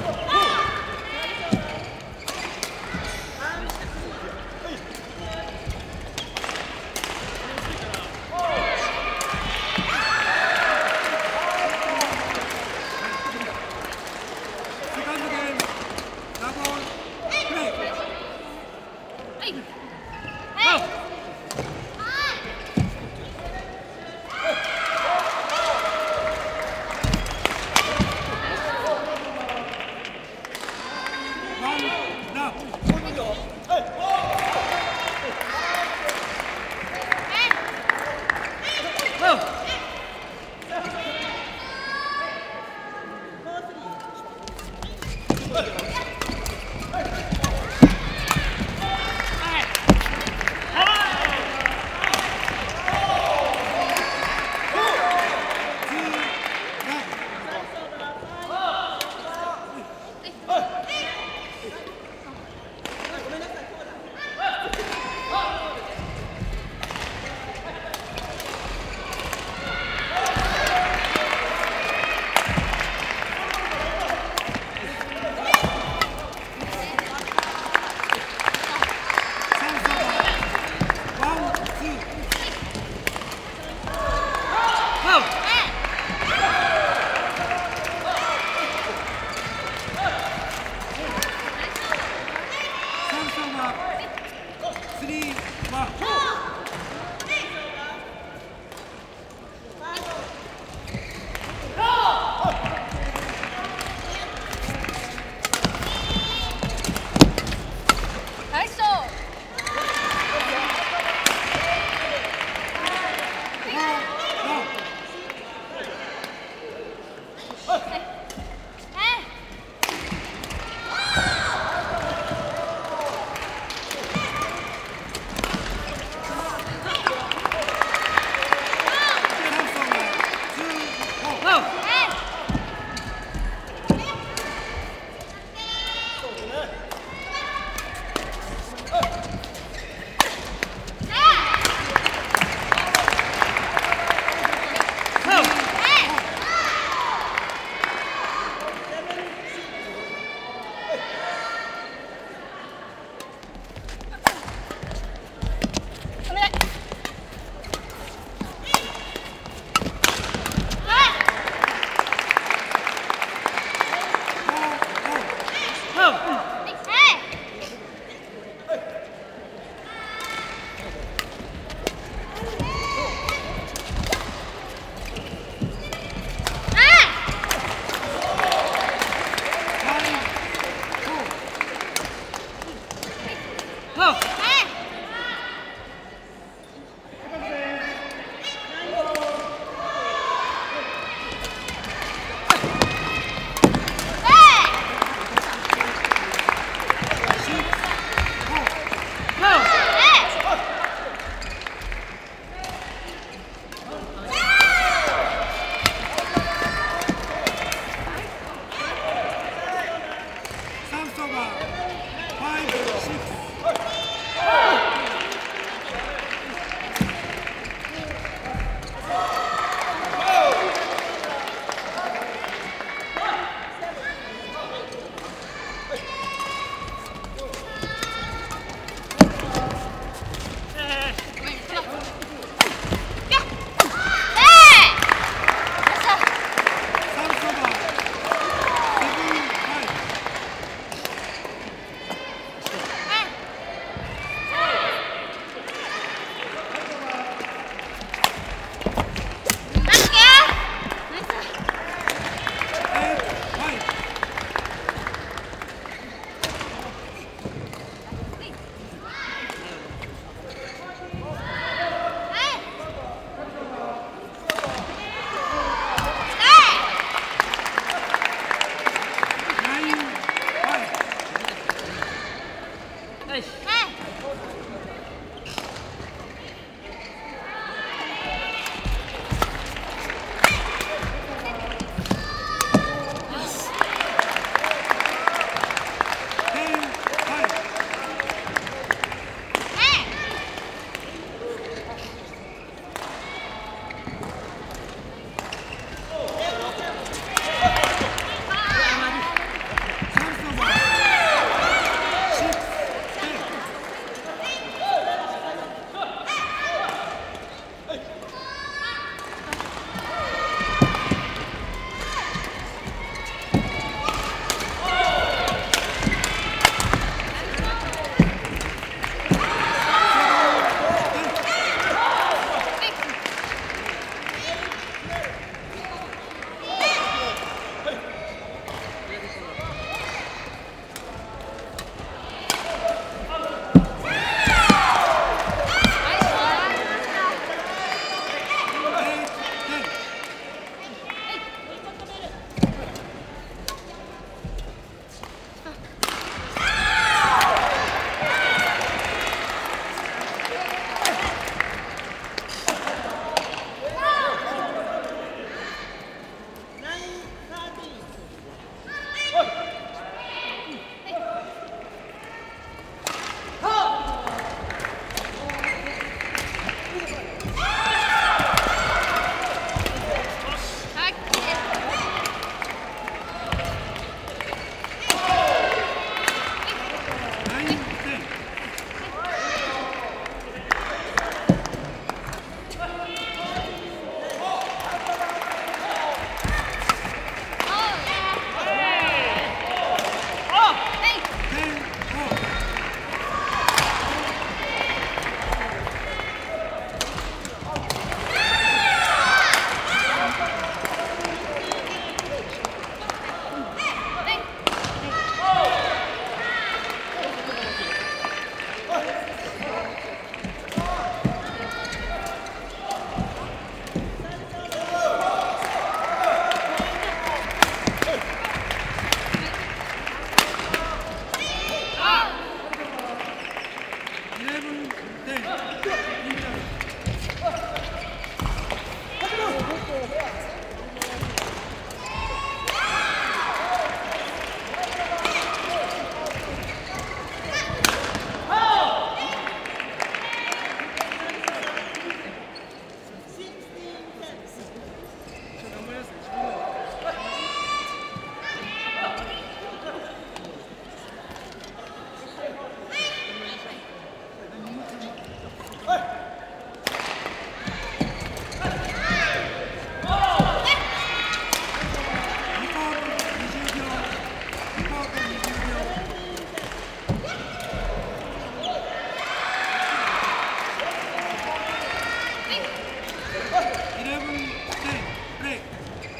Go!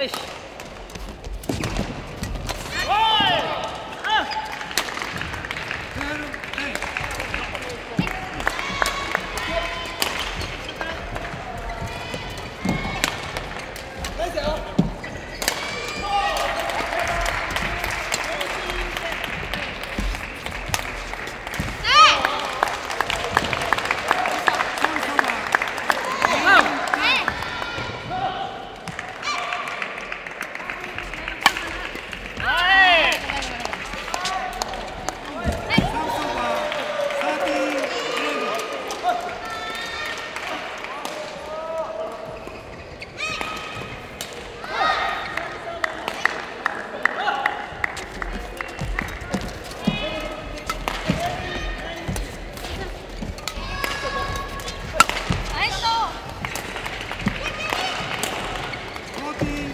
Ish. Thank you.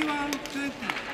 2120.